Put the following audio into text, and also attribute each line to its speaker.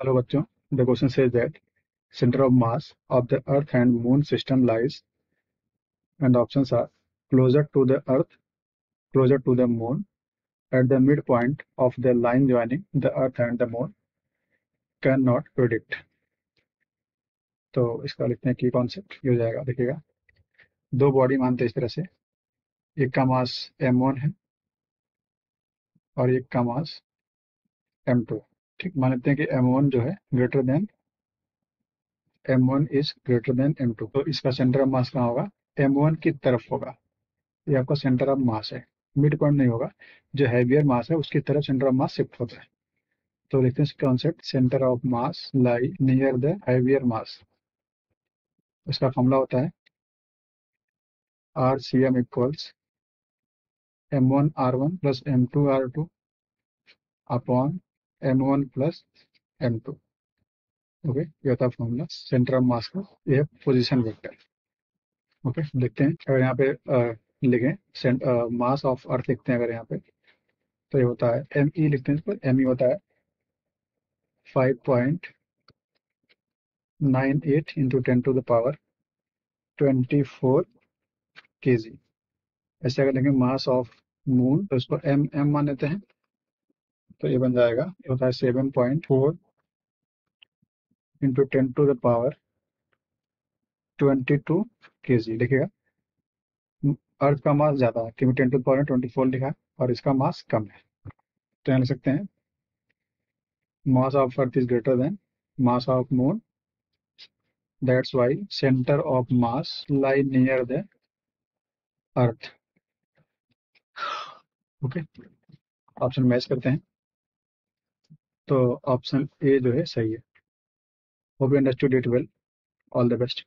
Speaker 1: Hello बच्चों, the question says that centre of mass of the earth and moon system lies and options are closer to the earth, closer to the moon, at the midpoint of the line joining the earth and the moon cannot predict. तो इसका लिखते हैं की concept हो जाएगा, देखिएगा। दो body मानते हैं इस तरह से, एक का मास एम वन है और एक का मास एम टू ठीक, मान लेते हैं कि m1 जो है greater than m1 is greater than m2 तो इसका सेंटर ऑफ़ मास कहाँ होगा? M1 की तरफ़ होगा। ये आपका सेंटर ऑफ़ मास है। मिड पॉइंट नहीं होगा। जो हैवियर मास है, उसकी तरफ़ सेंटर ऑफ़ मास शिफ्ट होता है। तो लिखते हैं concept centre of mass lie near the heavier mass इसका फॉर्मूला होता है R C M equals M one R one plus M two R two upon m1 plus m2 okay ये है फॉर्मूला सेंटर ऑफ़ मास का ये position vector okay देखते हैं। अगर यहाँ पे लिखें मास ऑफ़ अर्थ लिखते हैं अगर यहाँ पे तो ये होता है एम ई e लिखते हैं इस पर। एम ई होता है five point nine eight into ten to the power twenty four K G ऐसे अगर लेंगे मास ऑफ़ मून तो इसको एम एम मान लेते हैं। तो ये बन जाएगा। ये होता है seven point four into ten to the power twenty two K G देखिएगा। अर्थ का मास ज़्यादा है, क्योंकि ten to power twenty four लिखा है और इसका मास कम है। तो यहाँ लिख सकते हैं mass of earth is greater than mass of moon that's why centre of mass lie near the earth okay option match करते हैं। तो ऑप्शन ए जो है सही है। Hope you understood it well all the best